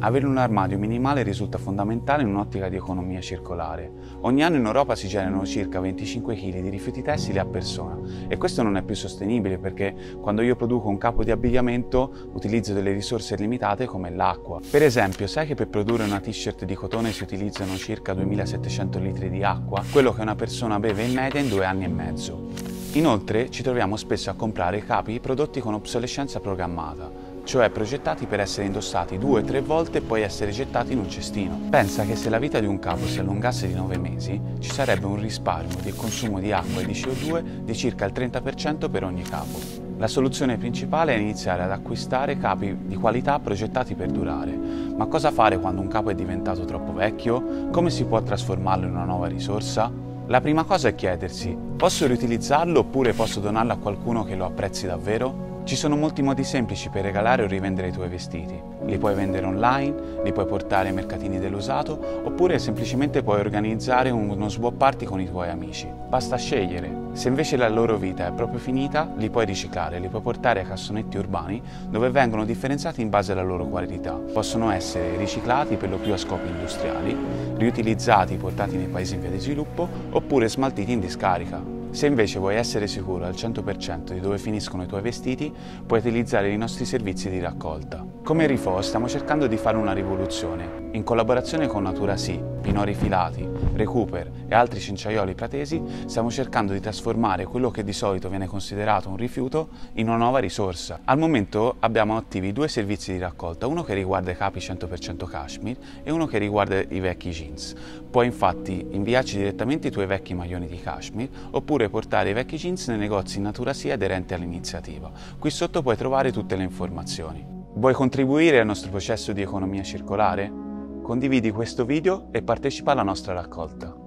Avere un armadio minimale risulta fondamentale in un'ottica di economia circolare. Ogni anno in Europa si generano circa 25 kg di rifiuti tessili a persona e questo non è più sostenibile perché quando io produco un capo di abbigliamento utilizzo delle risorse limitate come l'acqua. Per esempio, sai che per produrre una t-shirt di cotone si utilizzano circa 2700 litri di acqua, quello che una persona beve in media in due anni e mezzo. Inoltre ci troviamo spesso a comprare capi prodotti con obsolescenza programmata, cioè progettati per essere indossati due o tre volte e poi essere gettati in un cestino. Pensa che se la vita di un capo si allungasse di 9 mesi, ci sarebbe un risparmio del consumo di acqua e di CO2 di circa il 30% per ogni capo. La soluzione principale è iniziare ad acquistare capi di qualità progettati per durare. Ma cosa fare quando un capo è diventato troppo vecchio? Come si può trasformarlo in una nuova risorsa? La prima cosa è chiedersi, posso riutilizzarlo oppure posso donarlo a qualcuno che lo apprezzi davvero? Ci sono molti modi semplici per regalare o rivendere i tuoi vestiti. Li puoi vendere online, li puoi portare ai mercatini dell'usato oppure semplicemente puoi organizzare uno swap party con i tuoi amici. Basta scegliere. Se invece la loro vita è proprio finita, li puoi riciclare, li puoi portare ai cassonetti urbani dove vengono differenziati in base alla loro qualità. Possono essere riciclati per lo più a scopi industriali, riutilizzati portati nei paesi in via di sviluppo oppure smaltiti in discarica. Se invece vuoi essere sicuro al 100% di dove finiscono i tuoi vestiti, puoi utilizzare i nostri servizi di raccolta. Come Rifo stiamo cercando di fare una rivoluzione. In collaborazione con Natura Sì, Pinori Filati, Recuper e altri cinciaioli pratesi, stiamo cercando di trasformare quello che di solito viene considerato un rifiuto in una nuova risorsa. Al momento abbiamo attivi due servizi di raccolta, uno che riguarda i capi 100% cashmere e uno che riguarda i vecchi jeans. Puoi infatti inviarci direttamente i tuoi vecchi maglioni di cashmere oppure portare i vecchi jeans nei negozi Natura Sì aderenti all'iniziativa. Qui sotto puoi trovare tutte le informazioni. Vuoi contribuire al nostro processo di economia circolare? Condividi questo video e partecipa alla nostra raccolta.